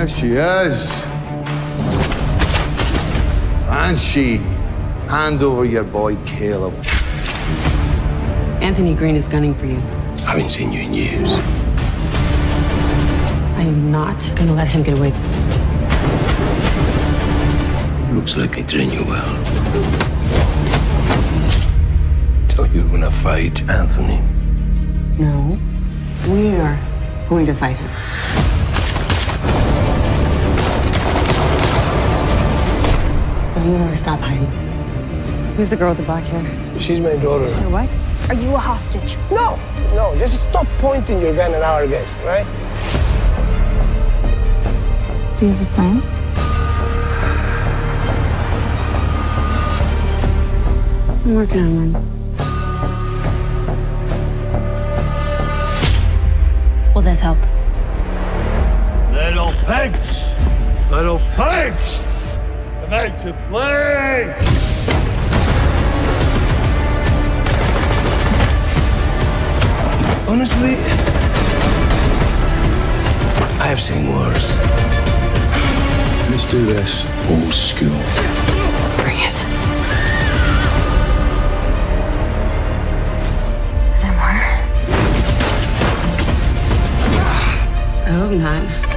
There she is. Banshee. hand over your boy Caleb. Anthony Green is gunning for you. I haven't seen you in years. I am not gonna let him get away. Looks like I train you well. So you're gonna fight Anthony? No. We are going to fight him. You want to stop hiding? Who's the girl with the black hair? She's my daughter. Your what? Are you a hostage? No, no, just stop pointing your gun at our guest, right? Do you have a plan? I'm working on one. Will this help? Little pigs! Little pigs! made to play! Honestly, I have seen worse. Let's do this old school. Bring it. Is Are there more? I hope not.